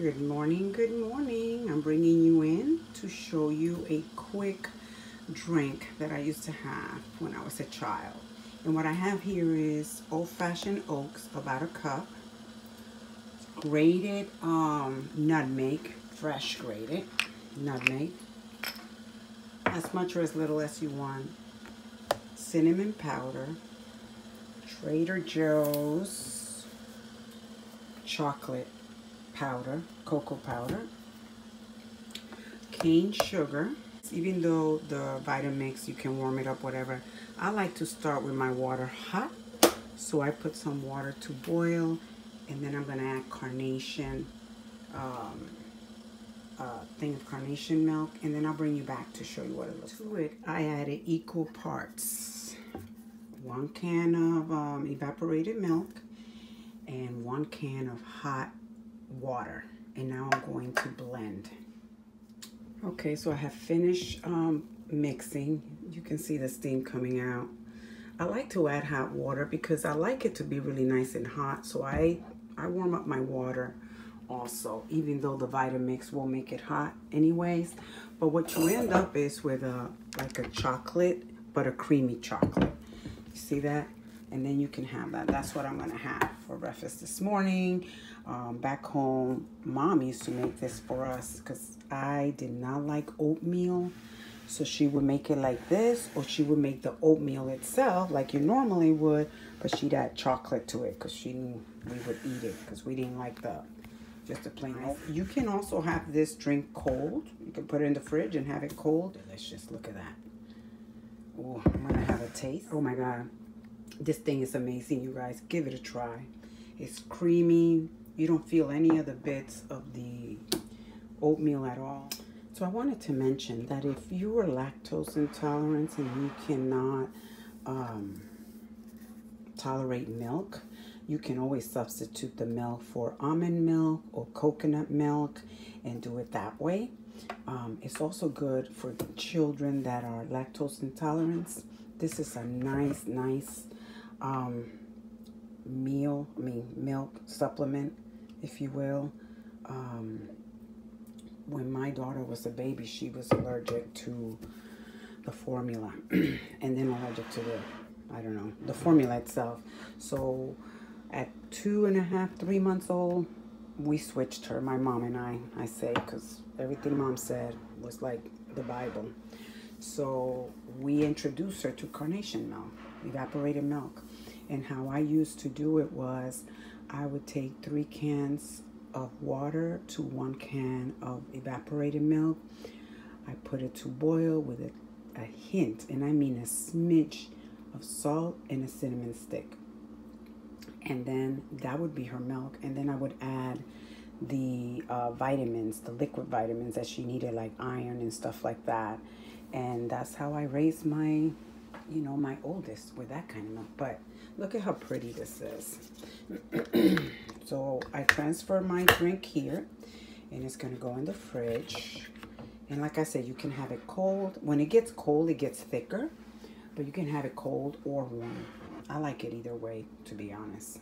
Good morning, good morning. I'm bringing you in to show you a quick drink that I used to have when I was a child. And what I have here is old-fashioned oats, about a cup, grated um, nutmeg, fresh grated nutmeg, as much or as little as you want, cinnamon powder, Trader Joe's chocolate powder, cocoa powder, cane sugar. Even though the Vitamix, you can warm it up, whatever. I like to start with my water hot. So I put some water to boil and then I'm gonna add carnation, um, thing of carnation milk and then I'll bring you back to show you what it looks. To it, I added equal parts. One can of um, evaporated milk and one can of hot water. And now I'm going to blend. Okay, so I have finished um, mixing. You can see the steam coming out. I like to add hot water because I like it to be really nice and hot. So I, I warm up my water also, even though the Vitamix will make it hot anyways. But what you end up is with a like a chocolate, but a creamy chocolate. You see that? And then you can have that. That's what I'm gonna have for breakfast this morning. Um, back home, mom used to make this for us because I did not like oatmeal. So she would make it like this, or she would make the oatmeal itself like you normally would, but she'd add chocolate to it because she knew we would eat it because we didn't like the just a plain oat. You can also have this drink cold. You can put it in the fridge and have it cold. Delicious. Look at that. Oh, I'm gonna have a taste. Oh my god, this thing is amazing, you guys. Give it a try. It's creamy. You don't feel any of the bits of the oatmeal at all. So I wanted to mention that if you are lactose intolerant and you cannot um, tolerate milk, you can always substitute the milk for almond milk or coconut milk and do it that way. Um, it's also good for children that are lactose intolerant. This is a nice, nice um, meal, I mean milk supplement, if you will. Um, when my daughter was a baby, she was allergic to the formula and then allergic to the, I don't know, the formula itself. So at two and a half, three months old, we switched her, my mom and I, I say, because everything mom said was like the Bible. So we introduced her to carnation milk, evaporated milk. And how I used to do it was I would take three cans of water to one can of evaporated milk. I put it to boil with a, a hint, and I mean a smidge of salt and a cinnamon stick. And then that would be her milk. And then I would add the uh, vitamins, the liquid vitamins that she needed, like iron and stuff like that. And that's how I raised my, you know, my oldest with that kind of milk. But look at how pretty this is. so I transfer my drink here and it's going to go in the fridge. And like I said, you can have it cold. When it gets cold, it gets thicker. But you can have it cold or warm. I like it either way, to be honest.